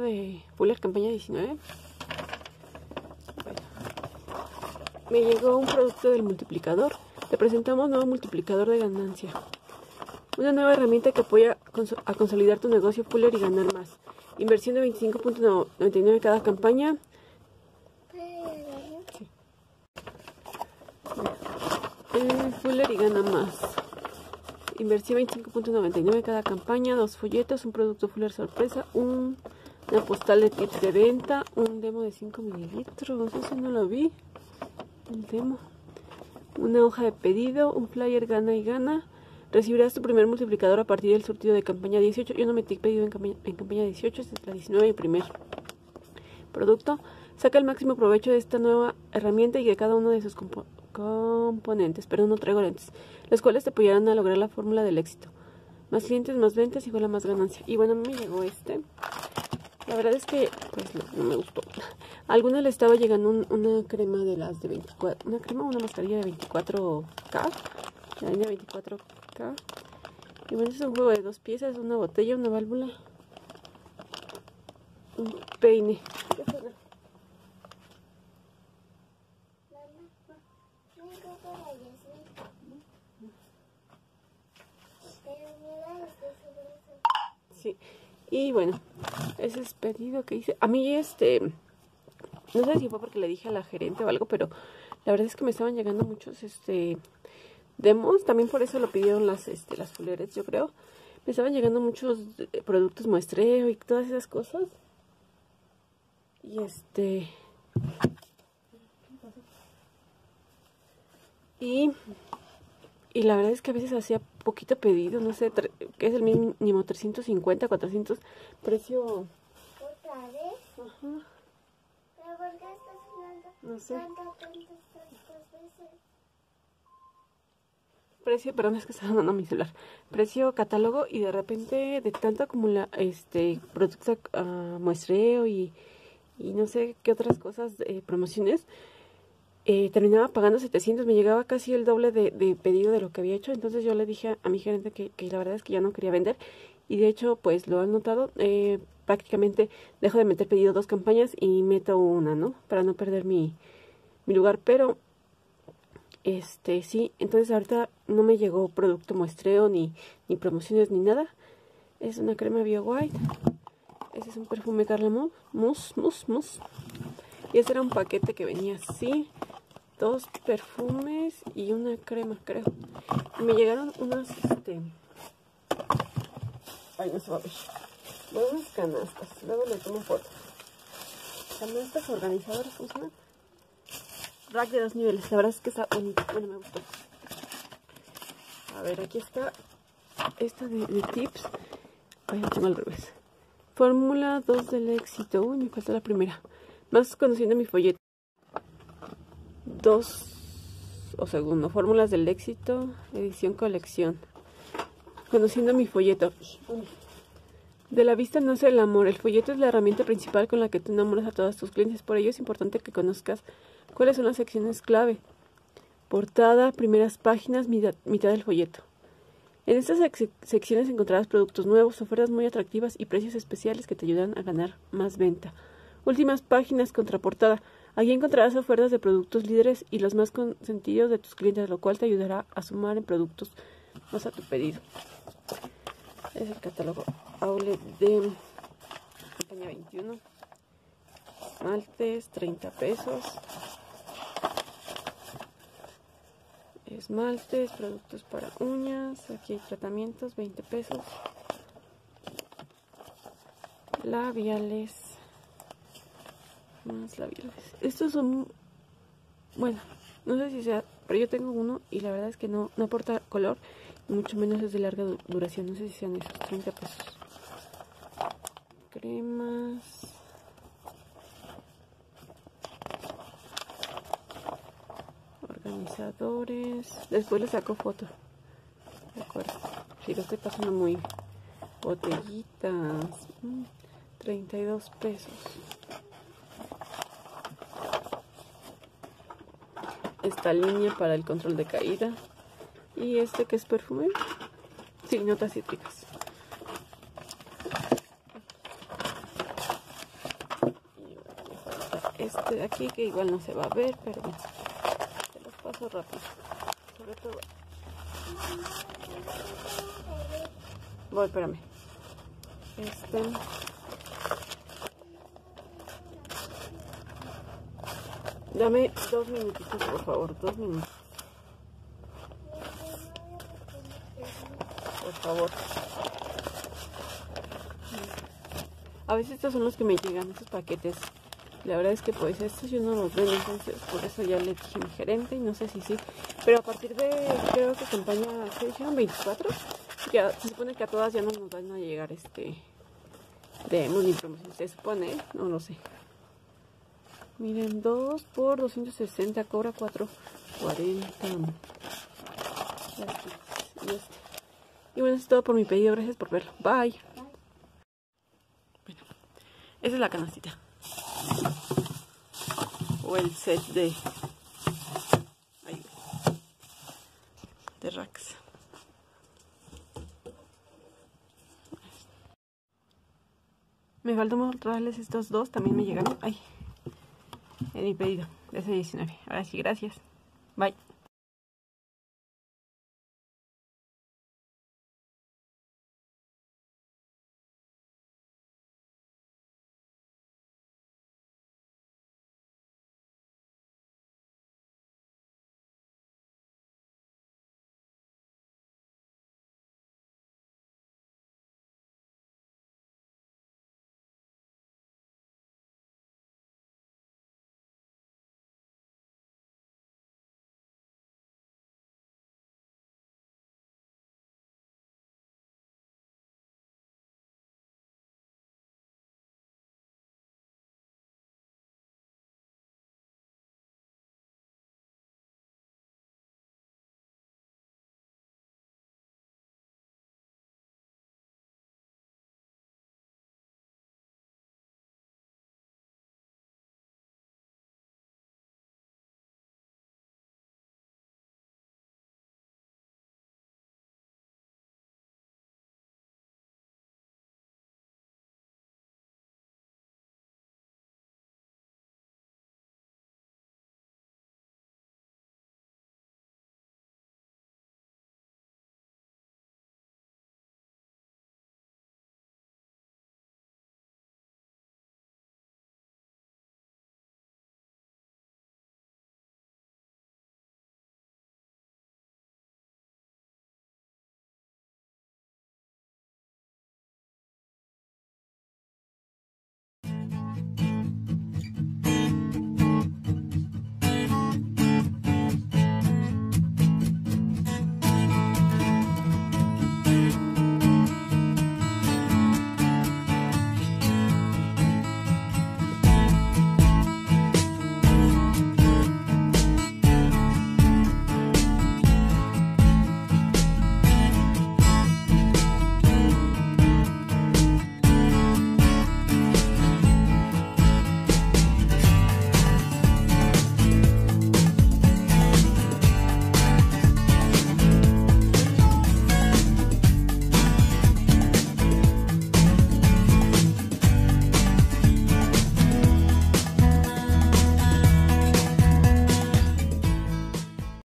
de Fuller campaña 19. Me llegó un producto del multiplicador. Te presentamos nuevo multiplicador de ganancia. Una nueva herramienta que apoya a consolidar tu negocio Fuller y ganar más. Inversión de 25.99 cada campaña. Fuller y gana más. Inversión 25.99 cada campaña, dos folletos, un producto Fuller sorpresa, un, una postal de tips de venta, un demo de 5 mililitros, eso no lo vi, el demo, una hoja de pedido, un flyer gana y gana, recibirás tu primer multiplicador a partir del surtido de campaña 18, yo no metí pedido en campaña, en campaña 18, esta es la 19 y primer producto, saca el máximo provecho de esta nueva herramienta y de cada uno de sus componentes. Pero no traigo lentes, los cuales te apoyarán a lograr la fórmula del éxito. Más clientes, más ventas, igual a más ganancia. Y bueno, a mí me llegó este. La verdad es que, pues, no, me gustó. A alguna le estaba llegando una crema de las de 24, una crema, una mascarilla de 24K, la línea 24K. Y bueno, es un juego de dos piezas, una botella, una válvula, un peine. Sí. Y bueno, ese es pedido que hice. A mí este, no sé si fue porque le dije a la gerente o algo, pero la verdad es que me estaban llegando muchos este demos, también por eso lo pidieron las este las yo creo. Me estaban llegando muchos eh, productos muestreo y todas esas cosas. Y este y y la verdad es que a veces hacía poquito pedido, no sé, que es el mínimo 350, 400, precio... ¿Otra vez? Ajá. ¿Pero por qué estás hablando no sé. Precio, perdón, es que está dando mi celular. Precio catálogo y de repente de tanto acumula este producto uh, muestreo y, y no sé qué otras cosas, eh, promociones, eh, terminaba pagando 700, me llegaba casi el doble de, pedido de lo que había hecho, entonces yo le dije a, mi gerente que, la verdad es que ya no quería vender. Y de hecho pues lo han notado, eh, prácticamente dejo de meter pedido dos campañas y meto una, ¿no? Para no perder mi, mi lugar, pero este sí, entonces ahorita no me llegó producto muestreo ni, ni promociones ni nada, es una crema Bio White, ese es un perfume Carla Mousse, Mousse, Mousse, y ese era un paquete que venía así dos perfumes y una crema, creo. me llegaron unas, este... Ay, no se va a ver. unas canastas. Luego le tomo foto. Canastas organizadoras, ¿cómo Rack de dos niveles. La verdad es que está bonito. Bueno, me gustó. A ver, aquí está esta de, tips. Ay, tengo al revés. Fórmula 2 del éxito. Uy, me falta la primera. Más conociendo mi folleto dos o segundo, fórmulas del éxito, edición colección. Conociendo mi folleto. De la vista no es el amor, el folleto es la herramienta principal con la que tú enamoras a todos tus clientes, por ello es importante que conozcas cuáles son las secciones clave. Portada, primeras páginas, mitad, del folleto. En estas secciones encontrarás productos nuevos, ofertas muy atractivas y precios especiales que te ayudan a ganar más venta. Últimas páginas, contraportada. Aquí encontrarás ofertas de productos líderes y los más consentidos de tus clientes, lo cual te ayudará a sumar en productos más a tu pedido. Es el catálogo Outlet de campaña 21. Esmaltes, 30 pesos. Esmaltes, productos para uñas. Aquí hay tratamientos, 20 pesos. Labiales Estos son, bueno, no sé si sea, pero yo tengo uno y la verdad es que no, no aporta color, mucho menos es de larga duración. No sé si sean esos 30 pesos. Cremas. Organizadores. Después le saco foto. De acuerdo. Si lo estoy pasando muy. Botellitas. 32 mm, pesos. esta línea para el control de caída. Y este que es perfume. Sí, notas cítricas. Y este de aquí que igual no se va a ver pero se los paso rápido. Sobre todo. Voy, espérame. Este. Dame dos minutitos, por favor, dos minutos. Por favor. A veces estos son los que me llegan, esos paquetes. La verdad es que pues estos yo no los vendo, entonces por eso ya le dije a mi gerente y no sé si sí. Pero a partir de, creo que campaña, ¿qué dijeron? 24. Ya se supone que a todas ya no nos van a llegar este de Money Promotion. Se supone, no lo sé. Miren, 2 por 260, cobra 4.40. Y, este. y bueno, eso es todo por mi pedido. Gracias por verlo. Bye. Bueno, esa es la canastita. O el set de... Ahí, de racks. Me faltó mostrarles estos dos, también me llegaron. Ay, en mi pedido de ese 19. Ahora sí, gracias. Bye.